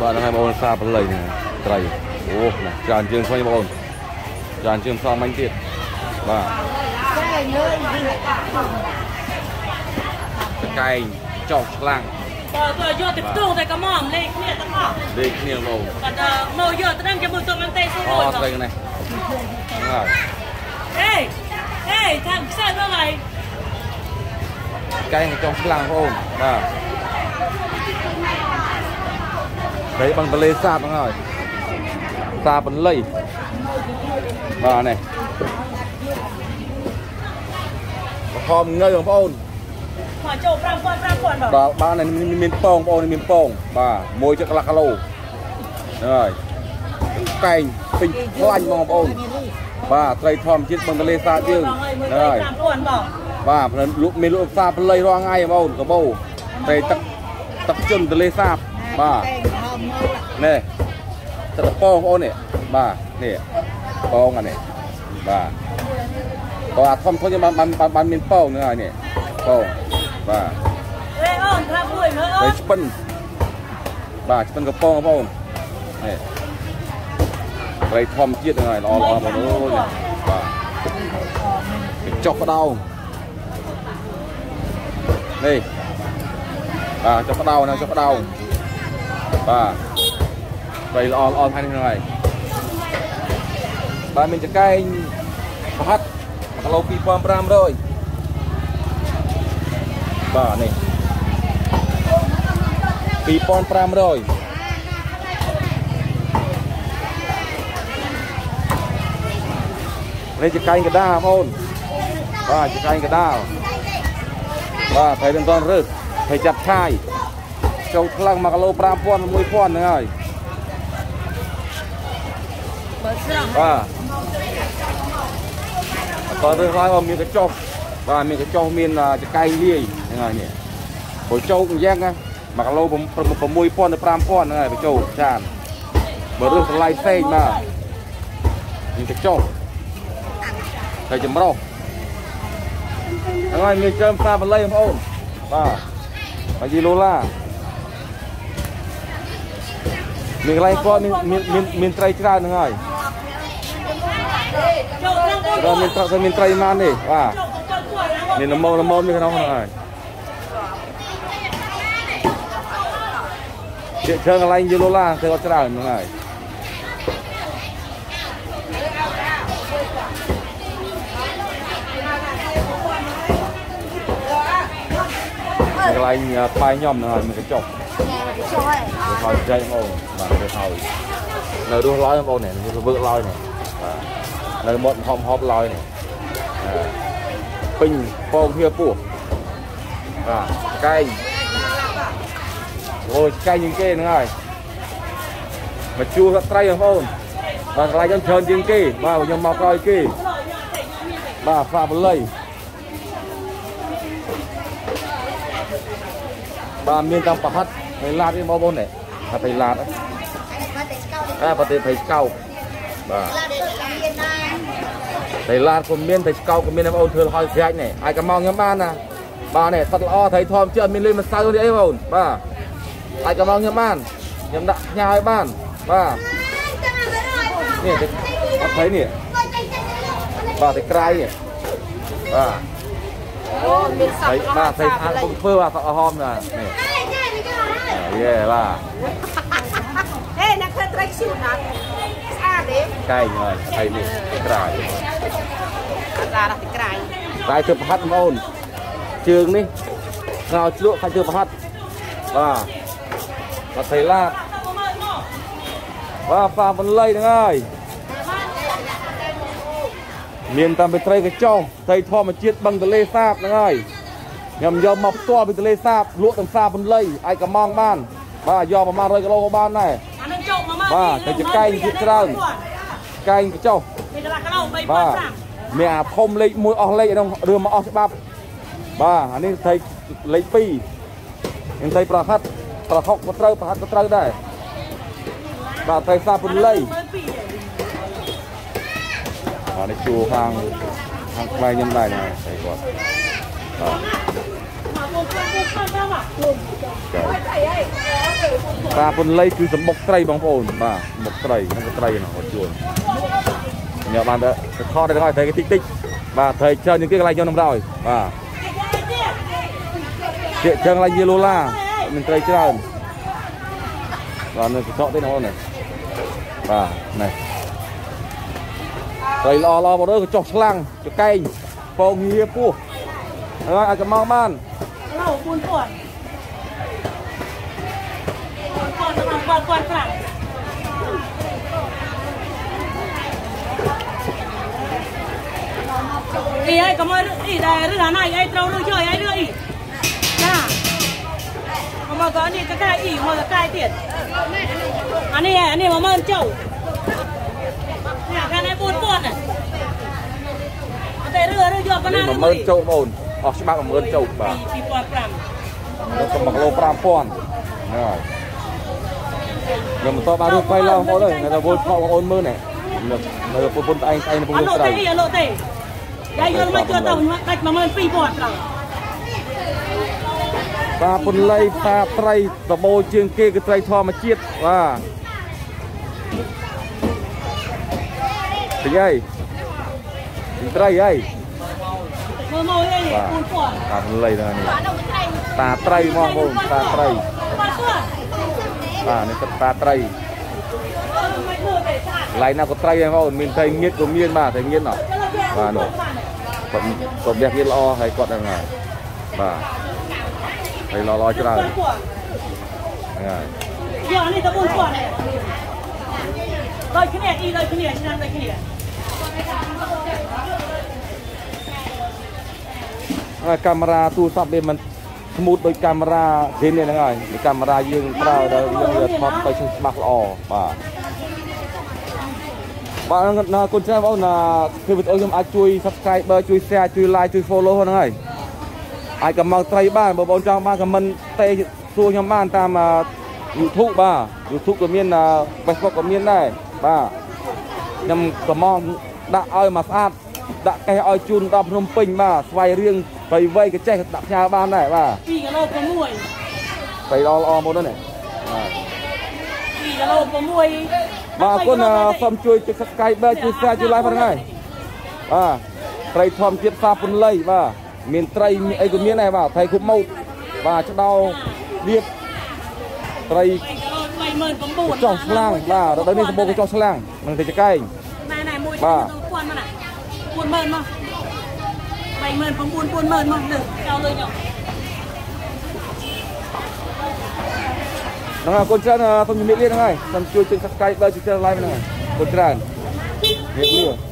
បាទហ្នឹងហើយបងប្អូនសាបលៃនេះត្រីអូណាច្រើនជាងខ្ញុំបងប្អូនច្រើនជាងផ្សំមិញទៀតបាទតកែងចោះឆ្លាំងបើបើយកទៅផ្ទុះតែក៏មកលេខគ្នាទាំងអស់លេខគ្នាបងគាត់មកយកទៅដឹងចាំមើលទៅមិនទេសួរអូរួចត្រីនេះហ្នឹងហើយអេអេតាមខ្សែទៅហើយកែងចោះឆ្លាំងបងប្អូនបាទ ត្រីបឹងទលេសាបហ្នឹងហើយសាបន្លៃបាទនេះបខំងើបងប្អូនមកចូល5000 5000បងបាទបាននេះមានពងបងប្អូនមានពងបាទមួយចិត្តកន្លះគីឡូហ្នឹងហើយកែងពេញខ្លាញ់បងប្អូនបាទត្រីធម្មជាតិបឹងទលេសាបយើងហ្នឹងហើយ5000បងបាទព្រោះលក់មានលក់ផ្សារពលីរាល់ថ្ងៃបងប្អូនកបោត្រីទឹកទឹកជន់ទលេសាបបាទ នេះទឹកពងបងប្អូននេះបាទនេះពងអានេះបាទបើអាធំធំយើងបានបានបានបានមានពងហ្នឹងហើយនេះពងបាទអេអូនថាមួយមើលអូត្រីនឆ្ពិនបាទឆ្ពិនកំពងបងប្អូននេះត្រីធម្មជាតិហ្នឹងហើយល្អល្អបងប្អូននេះបាទកញ្ចុកផ្ដោងនេះបាទចុកផ្ដោងណាចុកផ្ដោងបាទ ត្រីល្អល្អថែនេះហ្នឹងហើយបាទមានចង្កែងប្រហិត1គីឡូ2500បាទនេះ2500នេះចង្កែងកដាបងប្អូនបាទចង្កែងកដាលបាទត្រីនឹងតន់រឹសត្រីចាប់ឆាយចូលថ្លឹង1គីឡូ5000 1000ហ្នឹងហើយ បើស្រង់បាទអត់តរឹសហើយបងមានកញ្ចុះបាទមានកញ្ចុះមានចង្កែងលាយហ្នឹងហើយនេះព្រោះជោគអញ្ចឹងណា1គីឡូ6000ទៅ5000ហ្នឹងហើយបញ្ចូលចានបើរឹសតម្លៃផ្សេងបាទមានកញ្ចុះតែចម្រុះហ្នឹងហើយមានចើមផ្សារបល័យបងប្អូនបាទបាជីឡូឡាមានកន្លែងគាត់មានមានមានមានត្រីច្រើនហ្នឹងហើយ ចូលត្រង់បងដល់មានត្រីមានត្រីម៉ាននេះបាទចូលចូលគួរណាមានល្មមល្មមនេះក្នុងហ្នឹងហើយជិះជើងកន្លែងយូឡូឡាគេអត់ច្រើ នហ្នឹងហើយកន្លែងថ្លៃខ្ញុំហ្នឹងហើយមានកញ្ចុកវាហើយចែកបងបាទវាហើយនៅរស់ឡើយបងនេះវាធ្វើឡើយនេះបាទនៅមាត់ហប់ហប់ឡើយនេះពេញពងហៀពោះបាទកែងអូយកែងជាងគេហ្នឹងហើយមកជួសត្រីបងប្អូនបាទកន្លែងខ្ញុំច្រើនជាងគេបាទខ្ញុំមកក្រោយគេបាទហ្វាបល័យបាទមានតាមប្រហិតហើយឡាតនេះបងប្អូននេះថាទៅឡាតអ่ะប្រទេសភ័យស្កោបាទ តែឡាតក៏មានតែស្កោក៏មានបងប្អូនធ្វើឲ្យស្រាច់នេះអាចកំងខ្ញុំបានណាបាទនេះសត្វល្អត្រីធំជិះអត់មានលុយម្សៅនេះអីបងប្អូនបាទអាចកំងខ្ញុំបានខ្ញុំដាក់ផ្ញើឲ្យបានបាទនេះតែអត់ត្រីនេះបាទតែក្រៃនេះបាទអូមានសាត្រីប់បាទត្រីស្អាតខ្ញុំធ្វើបាទអហមណានេះយេបាទហេអ្នកធ្វើត្រីខ្ជិលណាស់ស្អាតទេ កែងហើយត្រីនេះក្រៃអាសារ៉ាទីក្រៃតែធ្វើប្រហិតបងប្អូនជើងនេះស្ងោជ្លក់ខាច់ធ្វើប្រហិតបាទបាទត្រីឡាតបាទហ្វាបន្លៃហ្នឹងហើយមានតាមពីត្រីកញ្ចោត្រីធម្មជាតិបឹងទលេសាបហ្នឹងហើយខ្ញុំយកមកផ្ទាល់ពីទលេសាបលក់តាមផ្សារបន្លៃអាចកំងបាន បាទយកប្រហែល100គីឡូក៏បានដែរអានឹងចូលមកមកបាទតែចង្កែងជាច្រើន កែងកញ្ចោមានកន្លះគីឡូបាទ3000មានអាធំលេខ1អស់លេខក្នុងរឿងមកអស់ច្បាប់បាទអានេះត្រីលេខ2នឹងត្រីប្រហិតប្រហុកក៏ត្រូវប្រហិតក៏ត្រូវដែរបាទត្រីសាពន្លៃបាទនេះជួខាងខាងក្បែរខ្ញុំដែរណាត្រីគាត់បាទតាពុនលៃគឺសម្បុកត្រីបងប្អូនបាទសម្បុកត្រីហ្នឹងក៏ត្រីហ្នឹងគាត់ជួ លញ៉ាំបានទៅខតទៅហើយត្រីគេតិចតិចបាទត្រីច្រើនជាងគេកន្លែងខ្ញុំក្នុងក្រោយបាទជាចឹងកន្លែងយេឡូឡាមានត្រីច្រើនបាទនៅកញ្ចក់ទេបងប្អូននេះបាទនេះត្រីល្អល្អមកទៅកញ្ចក់ឆ្លាំងចកែងពងងារពោះហើយអាចកំងបាន Lau pun puan. Puan puan puan puan perang. Ý ai có mà ý đây rửa này ai trâu rửa chơi ai rửa ý. Nè. Có mà có đi cái cái ý mà cái cái tiền. Anh này anh này mà mơn chậu. Nè cái này buồn buồn này. Để rửa rửa cho con នេះ nào 10000ចូលបងអស់ច្បាប់10000ចូលបាទពីពាន់ប្រាំនៅកំ1គីឡូ5000ហ្នឹងហើយខ្ញុំបន្តបានរស់ໄປឡោះបងអើយនៅតែវល់ខកបងអូនមើលនេះនៅនៅប្រពន្ធឯងឯងនៅពងអលើឡូស្រ័យទេអឡូទេ យាយយល់មកជួយទៅដាច់12000ត្រង់បាទពន្លៃផ្សារត្រីដបូជាងគេគឺត្រីធម្មជាតិបាទទីអីត្រីអីមើលមកអីពូនពាន់បាទពន្លៃហ្នឹងនេះតាត្រីមកបងតាត្រីបាត់ពាន់បាទនេះទឹកតាត្រីមិនមើលទេស្អាតកន្លែងណាក៏ត្រីហ្នឹងបងមានត្រីងៀតក៏មានបាទត្រីងៀតណោះ បាទនោះគាត់គាត់វះងៀតល្អហើយគាត់ហ្នឹងហើយបាទហើយល្អល្អច្រើនពាន់ពាន់ហ្នឹងហើយយកនេះទៅពូនពាន់ដូចគ្នាអ៊ីដូចគ្នាឆ្នាំដូចគ្នាហើយកាមេរ៉ាទូរស័ព្ទវាមិនស្មូតដូចកាមេរ៉ាឌីននេះហ្នឹងហើយនេះកាមេរ៉ាយើងប្រើដល់យើងវាថតទៅច្បាស់ល្អបាទ បាទណាគុណច្រើនបងណាគឺវីដេអូខ្ញុំអាចជួយ Subscriber ជួយ Share ជួយ Like ជួយ Follow ហ្នឹងហើយអាចកំងត្រីបានបើបងចង់បាន comment ទេសួរខ្ញុំបានតាម YouTube បាទ YouTube ក៏មាន Facebook ក៏មានដែរបាទខ្ញុំកំងដាក់ឲ្យមកស្អាតដាក់កេះឲ្យជូនដល់ភ្នំពេញបាទស្វ័យរៀងបៃវៃក៏ចេះដាក់ផ្ញើបានដែរបាទ2គីឡូ6បៃល្អល្អមកដល់នេះបាទ2គីឡូ6 បាទអរគុណអឺសូមជួយចុច Subscribe ជួយ Share ជួយ Like ផងហ្នឹងហើយបាទត្រីធម្មជាតិសាពន្លៃបាទមានត្រីមានអីក៏មានដែរបាទត្រីគ្រប់ម៉ូតបាទឆ្ដោលៀបត្រី2គីឡូ29000ចោះឆ្លាំងបាទរដូវនេះសម្បូរកញ្ចោះឆ្លាំងនឹងតែចកែងណែណែមួយបាទទៅពាន់មកណា40000មក39000 40000មកលើចោលលុយយក ហ្នឹងហើយអរគុណច្រើនអឺសូមជំរាបលាហ្នឹងហើយសូមជួយចុច Subscribe ជួយ Share Like ហ្នឹងហើយអរគុណច្រើនជំរាបលា